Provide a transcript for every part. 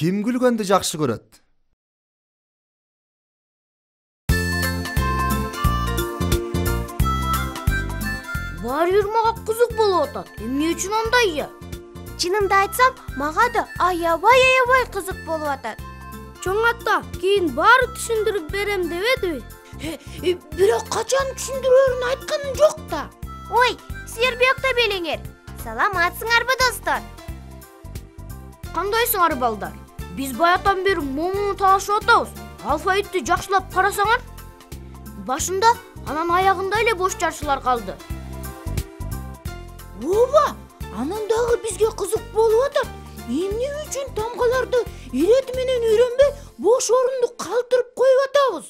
ким күлгөндү жакшы көрөт баары бир мага кызык болуп атат эмне үчүн андай э чынымды айтсам мага да аябай аябай кызык болуп атат чоң ата кийин баары түшүндүрүп берем дебедиби бирок качан түшүндүрөөрүн айтканым жок да ой силер да белеңер саламатсыңарбы достор кандайсыңар балдар биз баягыдан бери момуну талашып атабыз алфавитти жакшылап карасаңар башында анан аягында эле бош жарчылар калды ооба анан дагы бизге кызык болуп атат эмне үчүн тамгаларды ирети менен үйрөнбөй бош орунду калтырып коюп атабыз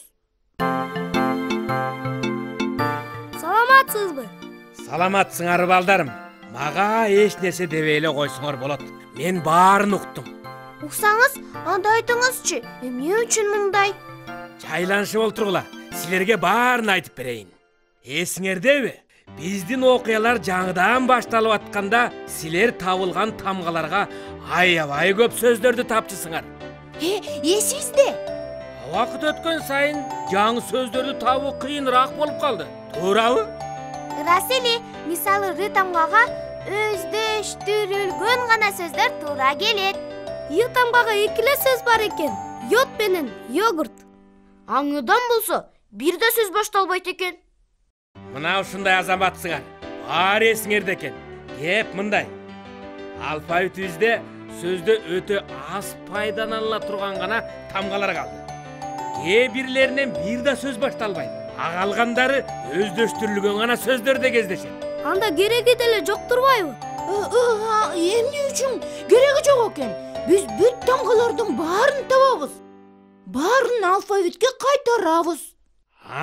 саламатсызбы саламатсыңар балдарым мага эч нерсе дебей эле койсоңор болот мен баарын уктум уксаңыз анда айтыңызчы эмне үчүн мындай жайланышып олтургула силерге баарын айтып берейин эсиңердеби биздин окуялар жаңыдан башталып атканда силер табылган тамгаларга аябай көп сөздөрдү тапчысыңар. Эсибизде убакыт өткөн сайын жаңы сөздөрдү табуу кыйыныраак болуп калды туурабы ырас эле мисалы ры тамгага өздөштүрүлгөн гана сөздөр туура келет ы тамгага эки эле сөз бар экен йод менен йогурт аңыдан болсо бир да сөз башталбайт экен мына ушундай азаматсыңар баары эсиңерде экен кеп мындай алфавитибизде сөздө өтө аз пайдаланыла турган гана тамгалар калды кээ бирлеринен бир да сөз башталбайт а калгандары өздөштүрүлгөн гана сөздөрдө кездешет анда кереги деле жок турбайбы эмне үчүн кереги жок экен биз бүт тамгалардын баарын табабыз баарын алфавитке кайтарабыз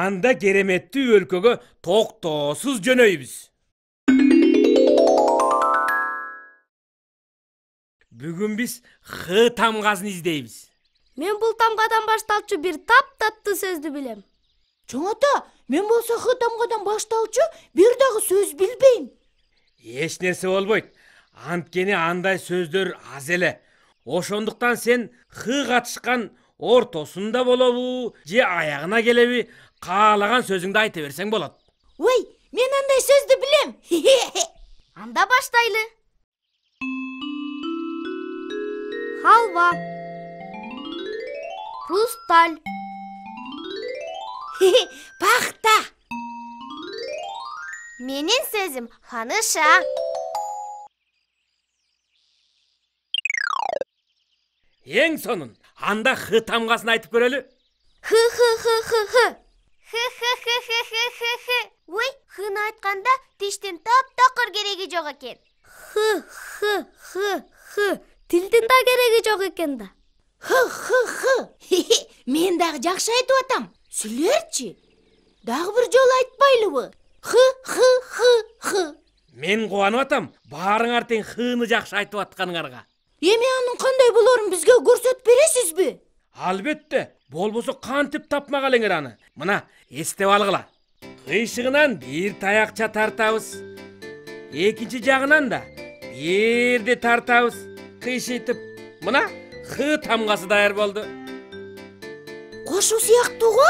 анда кереметтүү өлкөгө токтоосуз жөнөйбүз бүгүн биз х тамгасын издейбиз мен бул тамгадан башталчу бир таптаттуу сөздү билем чоң ата мен болсо х тамгадан башталчу бир дагы сөз билбейм эч нерсе болбойт анткени андай сөздөр аз эле ошондуктан сен х катышкан ортосунда болобу же аягына келеби каалаган сөзүңдү айта берсең болот. Ой мен андай сөздү билем. Анда баштайлы. Халва. Хрусталь. Пахта менин сөзүм ханыша. Эң сонун анда х тамгасын айтып көрөлү х х х х х х х х х х х х ой хны айтканда тиштин таптакыр кереги жок экен х х х х тилдин да кереги жок экен да х х х мен дагы жакшы айтып атам силерчи дагы бир жолу айтпайлыбы х х х х мен кубанып атам баарыңар тең хны жакшы айтып атканыңарга эми анын кандай болоорун бизге көрсөтүп бересизби албетте болбосо кантип тапмак элеңер аны мына эстеп алгыла кыйшыгынан бир таякча тартабыз экинчи жагынан да бирди тартабыз кыйшыйтып мына х тамгасы даяр болду кошуу сыяктуу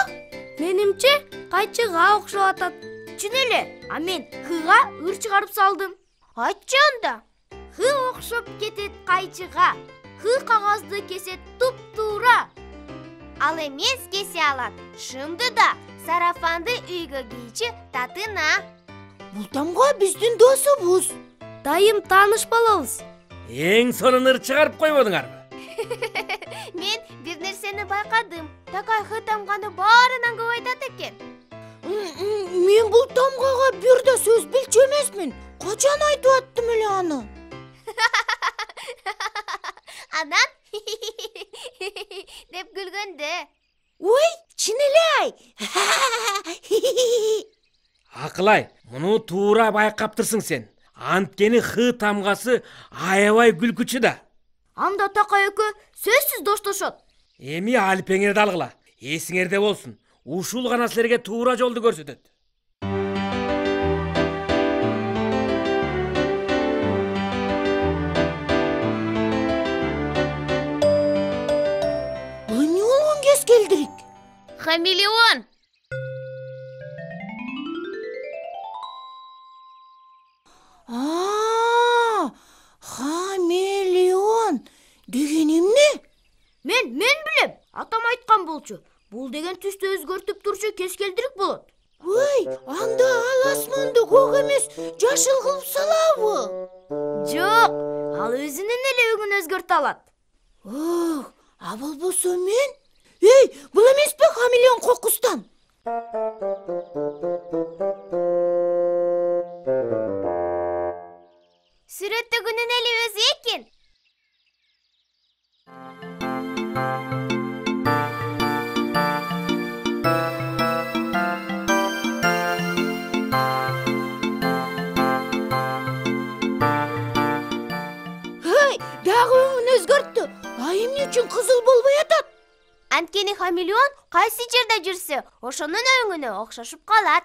менимче кайчыга окшоп атат чын эле а мен хга ыр чыгарып салдым айтчы анда х окшоп кетет кайчыга х кагазды кесет туптуура ал эмес кесе алат шымды да сарафанды үйгө кийчү татына. Бул тамга биздин досубуз дайым тааныш болобуз эң сонун ыр чыгарып койбодуңарбы мен бир нерсени байкадым такай х тамганы баарынан көп айтат экен мен бул тамгага бир да сөз билчү эмесмин качан айтып аттым эле аны? Анан деп күлгөндө ой чын эле ай акылай муну туура байкаптырсың сен анткени х тамгасы аябай күлкүчү да анда такай экөө сөзсүз доштошот эми алпеңерди алгыла эсиңерде болсун ушул гана силерге туура жолду көрсөтөт хамелеон а хамелеон деген эмне мен мен билем атам айткан болчу. Бул деген түстү өзгөртүп турчу кескелдирик болот. Ой анда ал асманды көк эмес жашыл кылып салабы жок ал өзүнүн эле өңүн өзгөртө алат ох а болбосо мен? Эй бул эмеспи хамелеон кокустан анткени хамелеон кайсы жерде жүрсө ошонун өңүнө окшошуп калат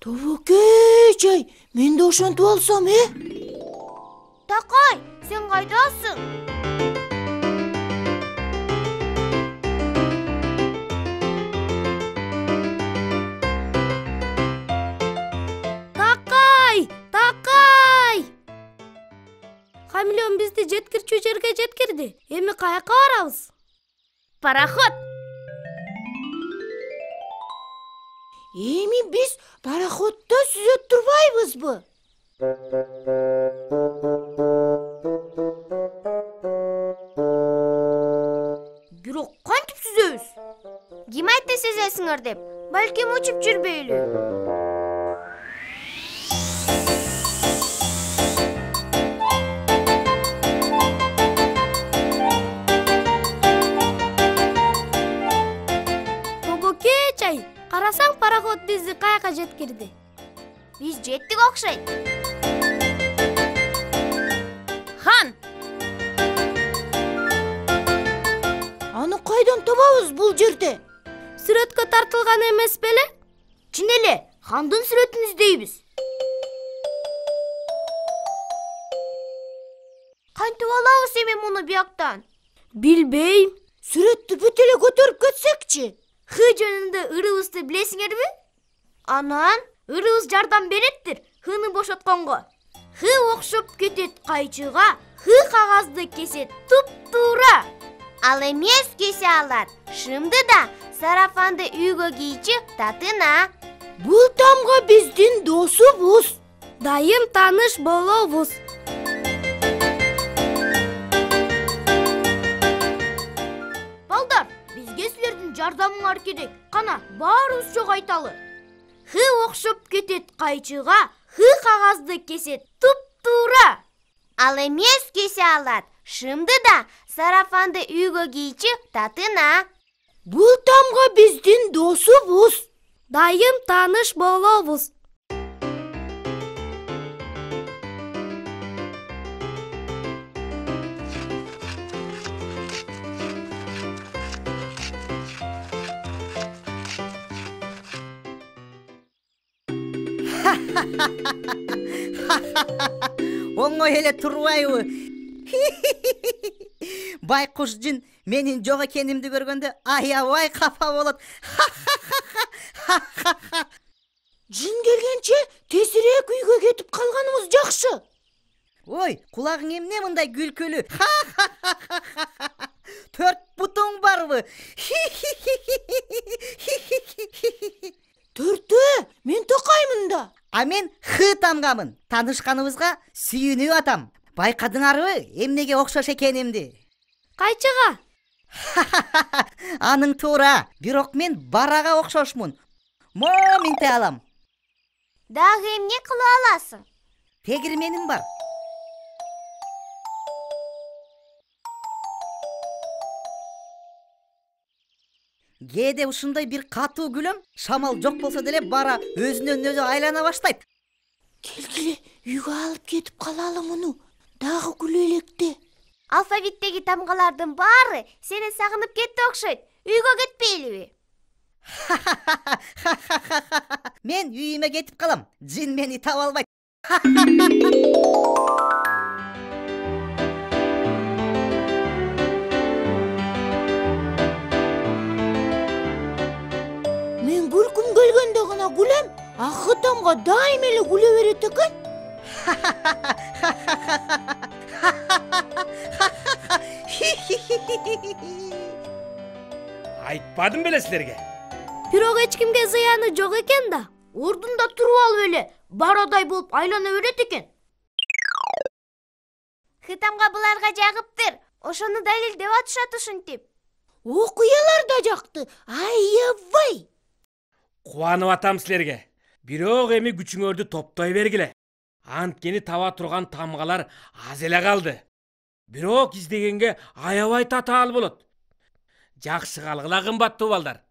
тобокей ай мен да ошентип алсам э такай сен кайдасың такай такай! Хамелеон бизди жеткирчү жерге жеткирди эми каяка барабыз пароход эми биз пароходдо сүзөт турбайбызбы бирок кантип сүзөбүз ким айтты сүзөсүңөр деп балким учуп жүрбөйлү каяка жеткирди биз жеттик окшойт хан аны кайдан табабыз бул жерде? Сүрөткө тартылган эмес беле чын эле хандын сүрөтүн издейбиз кантип алабыз эми муну бияктан билбейм. Сүрөттү бүт эле көтөрүп кетсекчи х жөнүндө ырыбызды билесиңерби анан ырыбыз жардам береттир хны бошотконго х окшоп кетет кайчыга х кагазды кесет туптуура ал эмес кесе алат шымды да сарафанды үйгө кийчи татына бул тамга биздин досубуз дайым тааныш болобуз балдар бизге силердин жардамыңар керек кана баарыбыз жок айталы х окшоп кетет кайчыга х кагазды кесет туптуура ал эмес кесе алат. Шымды да сарафанды үйгө кийчи татына. Бул тамга биздин досубуз дайым тааныш болобуз оңой эле турбайбы? Байкуш жин менин жок экенимди көргөндө аябай капа болот. Жин келгенче тезирээк үйгө кетип калганыбыз жакшы. Ой кулагың эмне мындай күлкүлүү төрт бутуң барбы? Төртөө мен токаймын да. А мен х тамгамын таанышканыбызга сүйүнүп атам. Байкадыңарбы эмнеге окшош экенимди кайчыга аның туура бирок мен барага окшошмун моминте алам? Дагы эмне кыла аласың? Тегирменим бар. Кээде ушундай бир катуу күлөм шамал жок болсо деле бара өзүнөн өзү айлана баштайт келгиле үйгө алып кетип калалы муну дагы күлө электе алфавиттеги тамгалардын баары сени сагынып кетти окшойт үйгө кетпейлиби мен үйүмө кетип калам жин мени таба албайт мен күлкүм келгенде гана күлөм акы тамга дайыма эле күлө берет экен айтпадым беле силерге бирок эч кимге зыяны жок экен да ордунда туруп алып эле барадай болуп айлана берет экен х тамга буларга жагыптыр ошону далилдеп атышат ушинтип окуялар да жакты аябай кубанып атам силерге бирок эми күчүңөрдү топтой бергиле анткени таба турган тамгалар аз эле калды бирок издегенге аябай татаал болот жакшы калгыла кымбаттуу балдар